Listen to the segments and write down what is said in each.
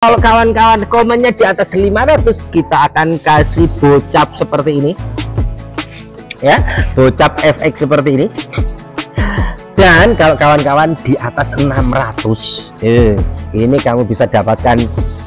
kalau kawan-kawan komennya di atas 500 kita akan kasih bocap seperti ini. Ya bocap FX seperti ini. Dan kalau kawan-kawan di atas 600 eh, ini kamu bisa dapatkan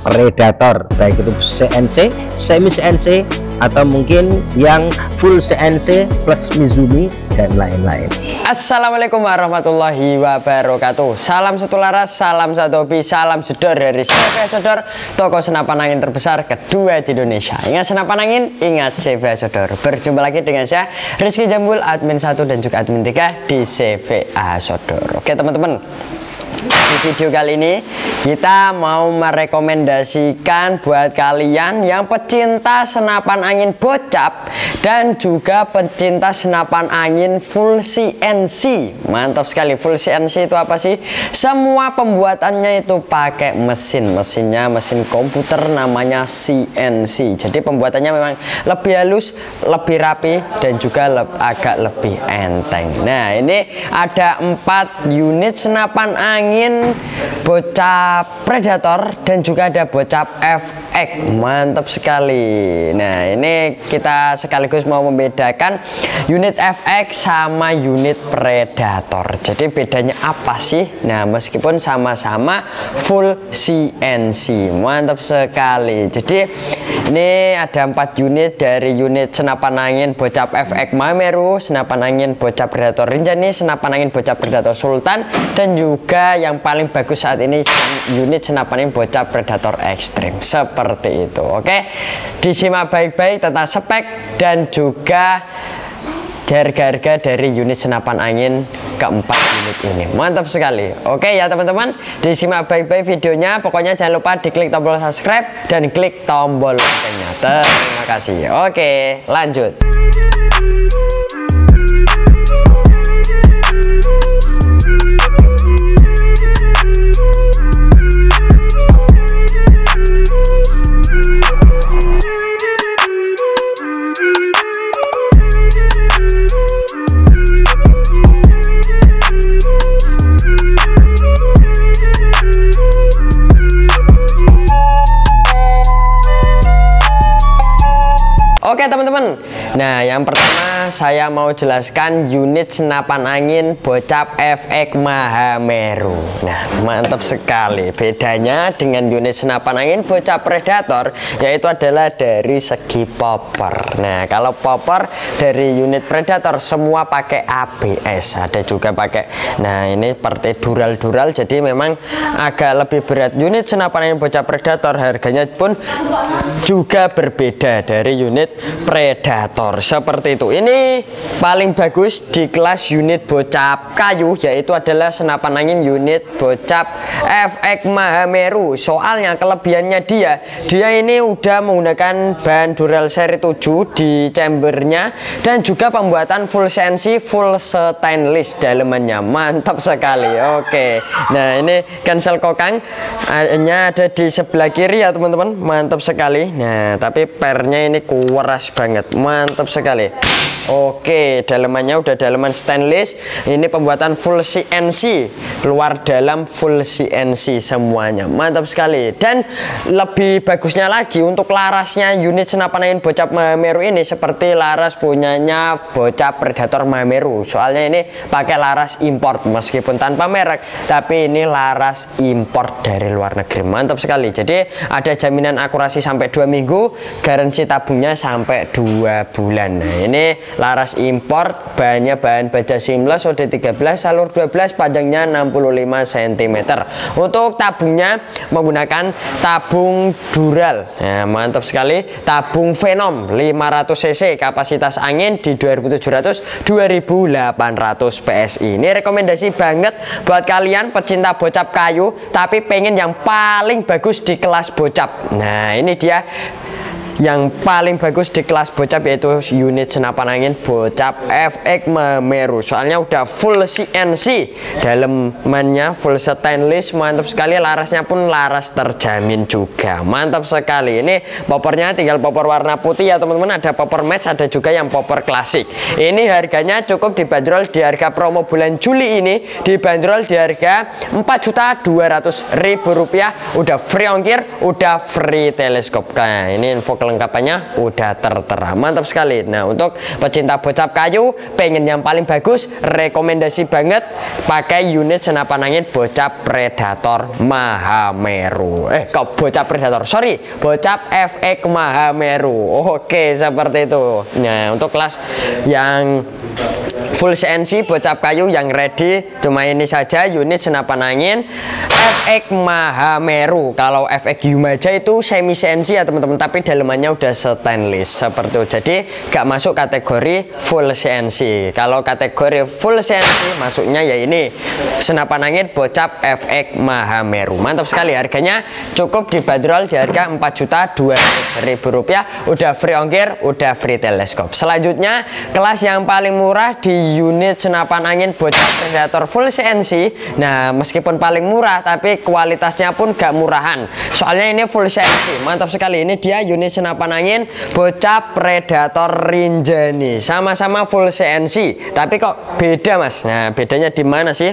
predator baik itu CNC semi CNC atau mungkin yang full CNC plus Mizumi dan lain-lain. Assalamualaikum warahmatullahi wabarakatuh. Salam satu laras, salam satu hobi, salam jedor dari CV Sodor Toko senapan angin terbesar kedua di Indonesia. Ingat senapan angin, ingat CV Sodor. Berjumpa lagi dengan saya Rizky Jambul, admin 1 dan juga admin 3 di CVA Sodor. Oke teman-teman di video kali ini kita mau merekomendasikan buat kalian yang pecinta senapan angin bocap dan juga pecinta senapan angin full CNC mantap sekali full CNC itu apa sih? Semua pembuatannya itu pakai mesin. Mesinnya mesin komputer namanya CNC jadi pembuatannya memang lebih halus lebih rapi dan juga le agak lebih enteng. Nah ini ada empat unit senapan angin angin bocap predator dan juga ada bocap FX mantap sekali. Nah ini kita sekaligus mau membedakan unit FX sama unit predator. Jadi bedanya apa sih? Nah meskipun sama-sama full CNC mantap sekali. Jadi ini ada empat unit dari unit senapan angin bocap FX Mameru senapan angin bocap predator Rinjani senapan angin bocap predator Sultan dan juga yang paling bagus saat ini unit senapan ini bocah predator ekstrim seperti itu oke? Disimak baik-baik tentang spek dan juga harga-harga dari unit senapan angin keempat unit ini. Mantap sekali oke ya teman-teman? Disimak baik-baik videonya. Pokoknya jangan lupa diklik tombol subscribe dan klik tombol loncengnya. Terima kasih oke lanjut Nah yang pertama saya mau jelaskan unit senapan angin bocap FX Mahameru. Nah mantap sekali. Bedanya dengan unit senapan angin bocap Predator Yaitu adalah dari segi popper. Nah kalau popper dari unit Predator semua pakai ABS Ada juga pakai Nah ini partai dural-dural Jadi memang agak lebih berat. Unit senapan angin bocap Predator harganya pun juga berbeda dari unit predator. Seperti itu. Ini paling bagus di kelas unit bocap kayu yaitu adalah senapan angin unit bocap FX Mahameru. Soalnya kelebihannya dia dia ini udah menggunakan bahan dural seri 7 di chambernya dan juga pembuatan full CNC full stainless dalemannya. Mantap sekali oke. Nah ini cancel kokang hanya ada di sebelah kiri ya teman-teman. Mantap sekali. Nah tapi pernya ini kuat keras banget. Mantap sekali Oke dalemannya udah daleman stainless. Ini pembuatan full CNC luar dalam full CNC semuanya. Mantap sekali. Dan lebih bagusnya lagi untuk larasnya unit senapan angin bocap Mameru ini seperti laras punyanya bocap Predator Mameru. Soalnya ini pakai laras import meskipun tanpa merek. Tapi ini laras import dari luar negeri. Mantap sekali. Jadi ada jaminan akurasi sampai dua minggu. Garansi tabungnya sampai dua bulan. Nah ini laras import bahannya bahan baja seamless OD13 salur 12 panjangnya 65 cm untuk tabungnya menggunakan tabung dural. Ya, mantap sekali. Tabung Venom 500 cc kapasitas angin di 2700 2800 PSI ini rekomendasi banget buat kalian pecinta bocap kayu tapi pengen yang paling bagus di kelas bocap. Nah ini dia yang paling bagus di kelas bocap yaitu unit senapan angin bocap FX Mameru soalnya udah full CNC dalemannya full stainless mantap sekali. Larasnya pun laras terjamin juga. Mantap sekali. Ini popornya tinggal popor warna putih ya teman-teman. Ada popor match ada juga yang popor klasik. Ini harganya cukup dibanderol di harga promo bulan Juli ini. Dibanderol di harga 4.200.000 rupiah. Udah free ongkir udah free teleskop. Nah ini info kelengkapannya udah tertera. Mantap sekali. Nah untuk pecinta bocap kayu pengen yang paling bagus rekomendasi banget pakai unit senapan angin bocap predator Mahameru. Eh kok bocap predator? Sorry bocap FX Mahameru. Oke seperti itu. Nah untuk kelas yang full CNC bocap kayu yang ready cuma ini saja unit senapan angin FX Mahameru. Kalau FX Yumaja itu semi CNC ya teman-teman tapi dalemannya udah stainless seperti itu. Jadi gak masuk kategori full CNC kalau kategori full CNC masuknya ya ini senapan angin bocap FX Mahameru. Mantap sekali harganya cukup dibanderol di harga 4.200.000 rupiah. Udah free ongkir udah free teleskop. Selanjutnya kelas yang paling murah di unit senapan angin bocah predator full CNC nah meskipun paling murah tapi kualitasnya pun gak murahan. Soalnya ini full CNC mantap sekali. Ini dia unit senapan angin bocah predator Rinjani. Sama-sama full CNC tapi kok beda mas? Nah bedanya di mana sih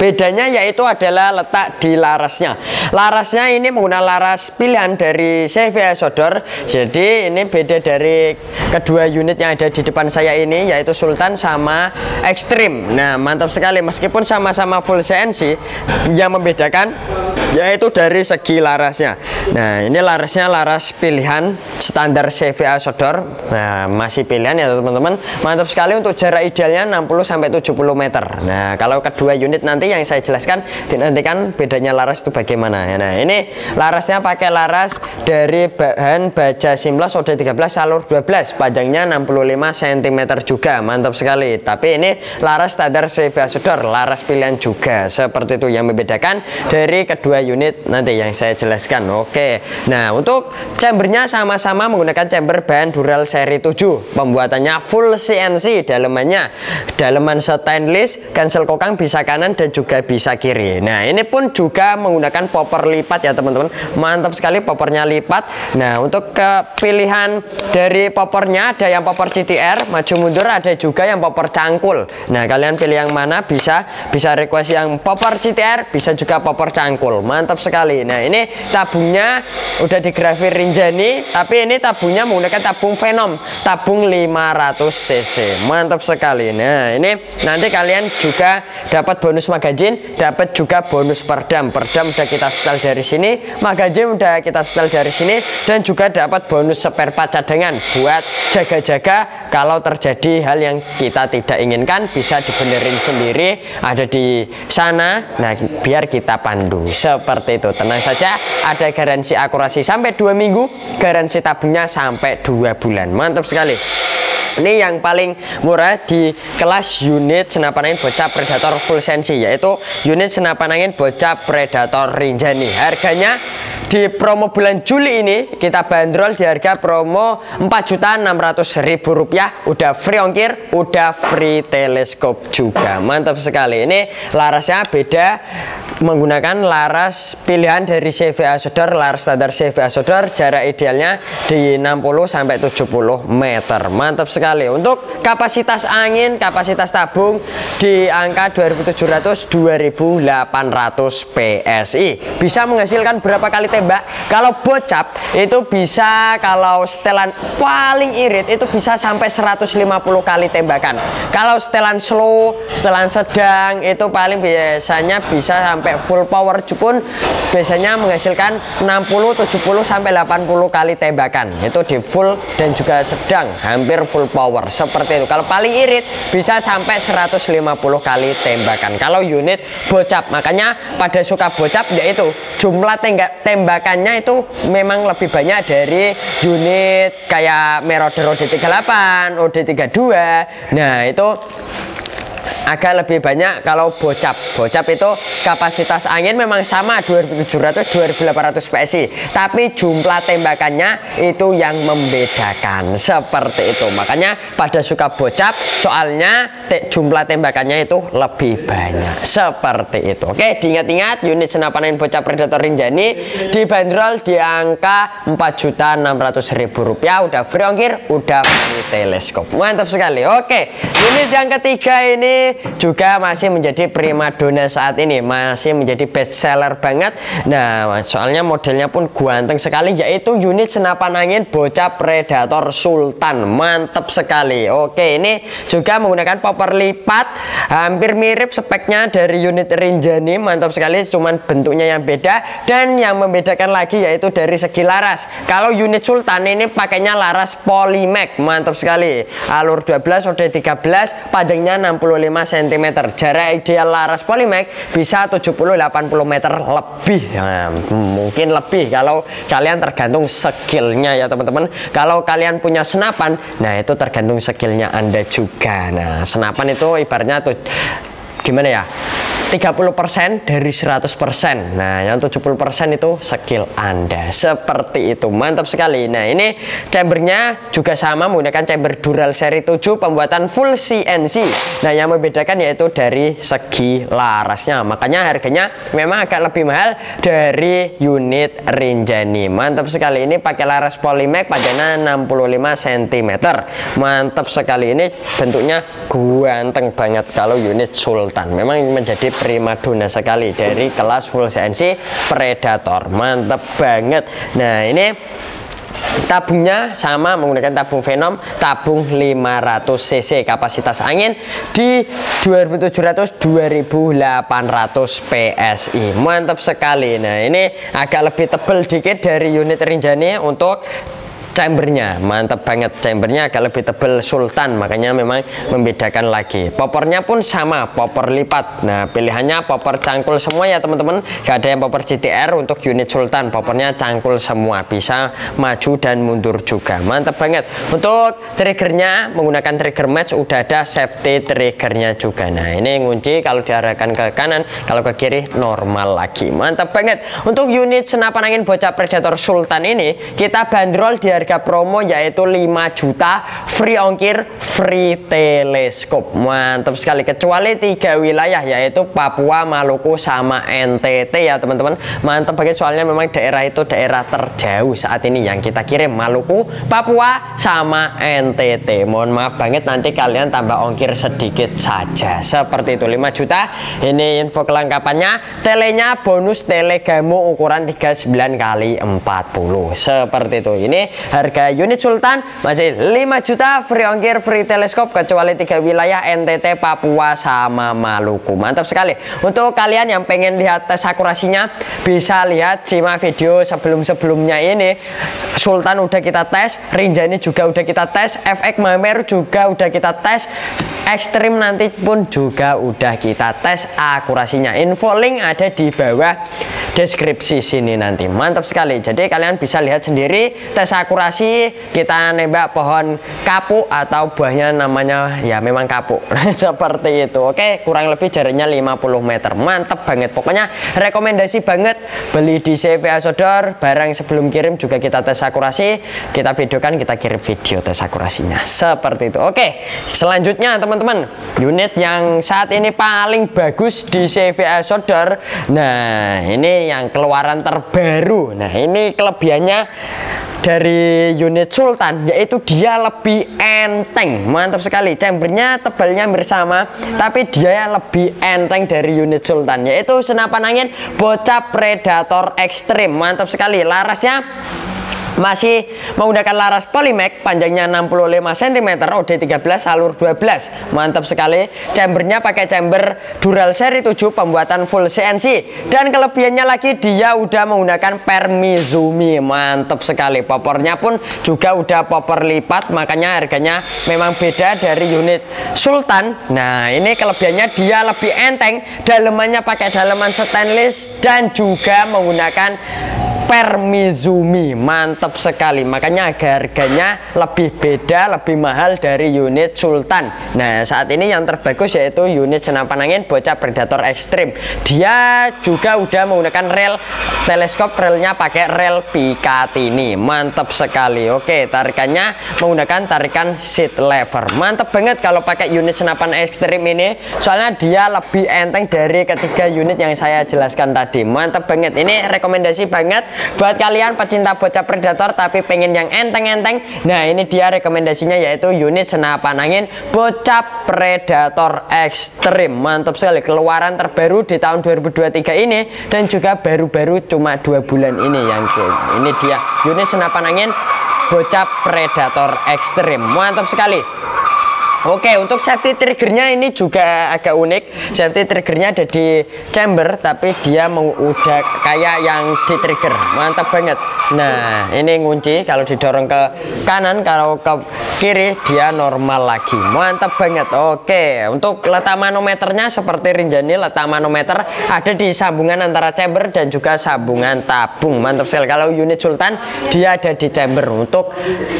Bedanya yaitu adalah letak di larasnya. Larasnya ini menggunakan laras pilihan dari CVA Sodor. Jadi ini beda dari kedua unit yang ada di depan saya ini yaitu Sultan sama Extreme. Nah, mantap sekali meskipun sama-sama full CNC yang membedakan yaitu dari segi larasnya. Nah, ini larasnya laras pilihan standar CVA Sodor. Nah, masih pilihan ya teman-teman. Mantap sekali untuk jarak idealnya 60 sampai 70 meter. Nah, kalau kedua unit nanti yang saya jelaskan dinantikan bedanya laras itu bagaimana. Ya. Nah ini larasnya pakai laras dari bahan baja simlos OD13 salur 12 panjangnya 65 cm juga. Mantap sekali. Tapi ini laras standar CBA Sudor laras pilihan juga. Seperti itu yang membedakan dari kedua unit nanti yang saya jelaskan. Oke. Nah untuk chambernya sama-sama menggunakan chamber bahan Dural seri 7 pembuatannya full CNC dalemannya daleman stainless cancel kokang bisa kanan dan juga juga bisa kiri. Nah ini pun juga menggunakan popper lipat ya teman-teman. Mantap sekali poppernya lipat. Nah untuk kepilihan dari poppernya ada yang popper CTR maju mundur ada juga yang popper cangkul. Nah kalian pilih yang mana bisa bisa request yang popper CTR bisa juga popper cangkul. Mantap sekali. Nah ini tabungnya udah digrafir Rinjani tapi ini tabungnya menggunakan tabung Venom tabung 500 cc. Mantap sekali. Nah ini nanti kalian juga dapat bonus magazine dapat juga bonus perdam. Perdam udah kita setel dari sini magazine udah kita setel dari sini dan juga dapat bonus spare part cadangan buat jaga-jaga kalau terjadi hal yang kita tidak inginkan bisa dibenerin sendiri ada di sana. Nah biar kita pandu. Seperti itu. Tenang saja ada garansi akurasi sampai dua minggu garansi tabungnya sampai dua bulan. Mantap sekali. Ini yang paling murah di kelas unit senapan angin bocah predator full sensi yaitu unit senapan angin bocah predator Rinjani. Harganya di promo bulan Juli ini kita bandrol di harga promo Rp4.600.000 udah free ongkir udah free teleskop juga. Mantap sekali. Ini larasnya beda menggunakan laras pilihan dari CVA Sodor laras standar CVA Sodor jarak idealnya di 60 sampai 70 meter. Mantap sekali. Untuk kapasitas angin kapasitas tabung di angka 2700 2800 PSI bisa menghasilkan berapa kali tembak? Kalau bocap itu bisa kalau setelan paling irit itu bisa sampai 150 kali tembakan. Kalau setelan slow setelan sedang itu paling biasanya bisa sampai sampai full power pun biasanya menghasilkan 60 70 sampai 80 kali tembakan. Itu di full dan juga sedang hampir full power. Seperti itu. Kalau paling irit bisa sampai 150 kali tembakan. Kalau unit bocap. Makanya pada suka bocap yaitu jumlah tembak tembakannya itu memang lebih banyak dari unit kayak Meroder OD38 OD32 nah itu agak lebih banyak kalau bocap. Bocap itu kapasitas angin memang sama 2700 2800 PSI tapi jumlah tembakannya itu yang membedakan. Seperti itu. Makanya pada suka bocap soalnya jumlah tembakannya itu lebih banyak. Seperti itu. Oke diingat-ingat unit senapan angin bocap predator rinjani dibanderol di angka 4.600.000 rupiah. Udah free ongkir udah free teleskop. Mantap sekali. Oke unit yang ketiga ini juga masih menjadi primadona saat ini. Masih menjadi best seller banget. Nah soalnya modelnya pun ganteng sekali yaitu unit senapan angin bocah predator sultan. Mantap sekali. Oke ini juga menggunakan popper lipat hampir mirip speknya dari unit rinjani mantap sekali cuman bentuknya yang beda dan yang membedakan lagi yaitu dari segi laras. Kalau unit sultan ini pakainya laras polymac mantap sekali. Alur 12 OD 13 panjangnya 65 cm jarak ideal laras polymac bisa 70-80 meter lebih. Ya, mungkin lebih kalau kalian tergantung skillnya ya teman-teman. Kalau kalian punya senapan nah itu tergantung skillnya anda juga. Nah senapan itu ibaratnya tuh gimana ya? 30% dari 100% nah yang 70% itu skill anda. Seperti itu. Mantap sekali. Nah ini chambernya juga sama menggunakan chamber dural seri 7 pembuatan full CNC nah yang membedakan yaitu dari segi larasnya. Makanya harganya memang agak lebih mahal dari unit Rinjani. Mantap sekali. Ini pakai laras polymac panjangnya 65 cm mantap sekali. Ini bentuknya ganteng banget kalau unit Sultan memang menjadi primadona sekali dari kelas full CNC Predator. Mantep banget. Nah ini tabungnya sama menggunakan tabung Venom tabung 500 cc kapasitas angin di 2700 2800 PSI mantap sekali. Nah ini agak lebih tebal dikit dari unit Rinjani untuk chambernya. Mantap banget chambernya agak lebih tebal sultan makanya memang membedakan lagi. Popornya pun sama popor lipat. Nah pilihannya popor cangkul semua ya teman-teman. Gak ada yang popor GTR untuk unit sultan. Popornya cangkul semua bisa maju dan mundur juga. Mantap banget. Untuk triggernya menggunakan trigger match udah ada safety triggernya juga. Nah ini ngunci kalau diarahkan ke kanan kalau ke kiri normal lagi. Mantap banget. Untuk unit senapan angin bocah predator sultan ini kita bandrol di harga promo yaitu 5 juta free ongkir free teleskop. Mantap sekali. Kecuali tiga wilayah yaitu Papua Maluku sama NTT ya teman-teman. Mantap banget soalnya memang daerah itu daerah terjauh saat ini. Yang kita kirim Maluku Papua sama NTT mohon maaf banget nanti kalian tambah ongkir sedikit saja. Seperti itu 5 juta. Ini info kelengkapannya. Telenya bonus telegamu ukuran 39 kali 40 seperti itu. Ini harga unit Sultan masih 5 juta free ongkir free teleskop kecuali tiga wilayah NTT Papua sama Maluku. Mantap sekali. Untuk kalian yang pengen lihat tes akurasinya bisa lihat simak video sebelum-sebelumnya ini. Sultan udah kita tes Rinjani juga udah kita tes FX Mamer juga udah kita tes ekstrim nanti pun juga udah kita tes akurasinya. Info link ada di bawah deskripsi sini nanti. Mantap sekali. Jadi kalian bisa lihat sendiri tes akurasi kita nembak pohon kapuk atau buahnya namanya ya memang kapuk. Seperti itu. Oke kurang lebih jaraknya 50 meter. Mantap banget. Pokoknya rekomendasi banget beli di CVA Sodor barang sebelum kirim juga kita tes akurasi. Kita videokan kita kirim video tes akurasinya. Seperti itu. Oke selanjutnya teman-teman. Unit yang saat ini paling bagus di CVA Sodor nah ini yang keluaran terbaru. Nah ini kelebihannya dari unit Sultan yaitu dia lebih enteng. Mantap sekali. Chambernya tebalnya bersama tapi dia lebih enteng dari unit Sultan yaitu senapan angin bocah predator ekstrim. Mantap sekali. Larasnya masih menggunakan laras polymac panjangnya 65 cm OD 13 alur 12 mantap sekali. Chambernya pakai chamber dural seri 7 pembuatan full CNC dan kelebihannya lagi dia udah menggunakan permizumi mantap sekali. Popornya pun juga udah popor lipat makanya harganya memang beda dari unit Sultan. Nah ini kelebihannya dia lebih enteng dalemannya pakai daleman stainless dan juga menggunakan per Mizumi mantap sekali. Makanya harganya lebih beda lebih mahal dari unit Sultan. Nah saat ini yang terbagus yaitu unit senapan angin bocah predator ekstrim dia juga udah menggunakan rel teleskop relnya pakai rel Picatinny mantap sekali. Oke tarikannya menggunakan tarikan seat lever. Mantap banget kalau pakai unit senapan ekstrim ini. Soalnya dia lebih enteng dari ketiga unit yang saya jelaskan tadi. Mantap banget. Ini rekomendasi banget buat kalian pecinta bocah predator tapi pengen yang enteng-enteng nah ini dia rekomendasinya yaitu unit senapan angin bocah predator ekstrim. Mantap sekali keluaran terbaru di tahun 2023 ini dan juga baru-baru cuma dua bulan ini yang ini dia unit senapan angin bocah predator ekstrim. Mantap sekali Oke untuk safety triggernya ini juga agak unik. Safety triggernya ada di chamber tapi dia udah kayak yang di trigger mantap banget. Nah ini ngunci. Kalau didorong ke kanan kalau ke kiri dia normal lagi. Mantap banget. Oke untuk letak manometernya seperti Rinjani letak manometer ada di sambungan antara chamber dan juga sambungan tabung. Mantap sekali. Kalau unit Sultan dia ada di chamber untuk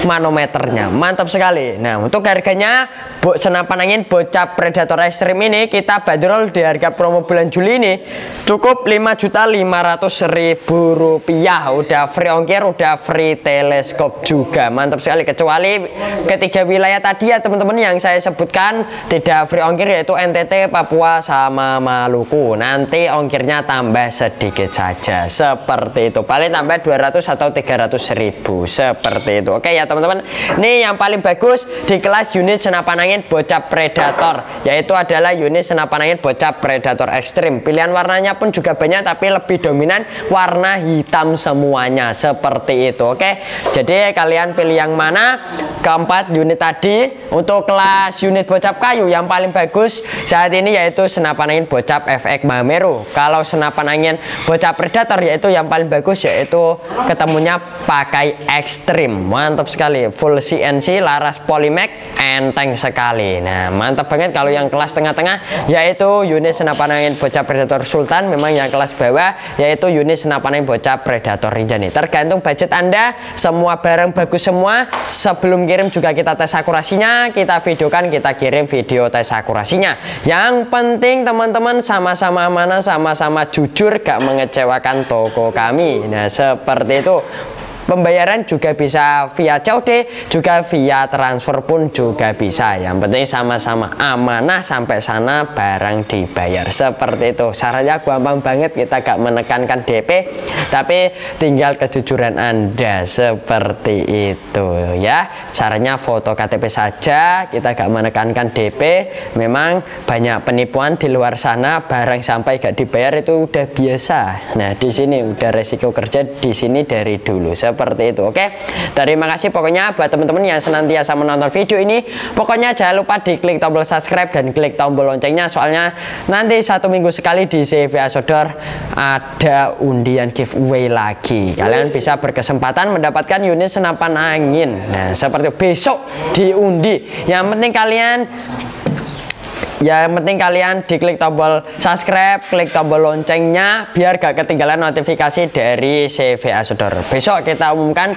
manometernya. Mantap sekali. Nah untuk harganya Bu, senapan angin bocah predator ekstrim ini kita bandrol di harga promo bulan Juli ini. Cukup 5.500.000 rupiah. Udah free ongkir udah free teleskop juga. Mantap sekali kecuali ketiga wilayah tadi ya teman-teman yang saya sebutkan. Tidak free ongkir yaitu NTT Papua sama Maluku. Nanti ongkirnya tambah sedikit saja. Seperti itu. Paling tambah 200 atau 300 ribu. Seperti itu. Oke ya teman-teman. Ini yang paling bagus di kelas unit senapan angin angin bocap predator yaitu adalah unit senapan angin bocap predator ekstrim. Pilihan warnanya pun juga banyak tapi lebih dominan warna hitam semuanya seperti itu oke? Jadi kalian pilih yang mana? Keempat unit tadi untuk kelas unit bocap kayu yang paling bagus saat ini yaitu senapan angin bocap FX Mameru. Kalau senapan angin bocap predator yaitu yang paling bagus yaitu ketemunya pakai ekstrim. Mantap sekali. Full CNC laras polymac enteng sekali sekali. Nah mantap banget kalau yang kelas tengah-tengah yaitu unit senapan angin bocah predator sultan memang yang kelas bawah yaitu unit senapan angin bocah predator rinjani tergantung budget anda semua barang bagus semua. Sebelum kirim juga kita tes akurasinya kita videokan kita kirim video tes akurasinya. Yang penting teman-teman sama-sama mana sama-sama jujur gak mengecewakan toko kami. Nah seperti itu Pembayaran juga bisa via COD, juga via transfer pun juga bisa. Yang penting sama-sama amanah sampai sana barang dibayar. Seperti itu. Syaratnya gampang banget kita gak menekankan DP, tapi tinggal kejujuran Anda seperti itu ya. Caranya foto KTP saja, kita gak menekankan DP. Memang banyak penipuan di luar sana, barang sampai gak dibayar itu udah biasa. Nah, di sini udah resiko kerja di sini dari dulu. Seperti seperti itu oke? Terima kasih pokoknya buat teman-teman yang senantiasa menonton video ini. Pokoknya jangan lupa di klik tombol subscribe dan klik tombol loncengnya soalnya nanti satu minggu sekali di CV Asodor ada undian giveaway lagi. Kalian bisa berkesempatan mendapatkan unit senapan angin. Nah seperti besok diundi. Yang penting kalian ya yang penting kalian diklik tombol subscribe klik tombol loncengnya biar gak ketinggalan notifikasi dari CVA Sudor besok kita umumkan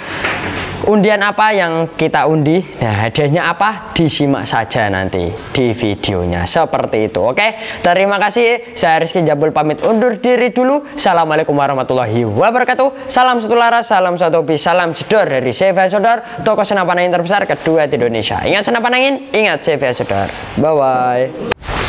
undian apa yang kita undi? Nah hadiahnya apa? Disimak saja nanti di videonya. Seperti itu oke? Terima kasih. Saya Rizky Jabul pamit undur diri dulu. Assalamualaikum warahmatullahi wabarakatuh. Salam satu laras salam satu bis salam jedor dari CV Sodor toko senapan angin terbesar kedua di Indonesia. Ingat senapan angin? Ingat CV Sodor. Bye bye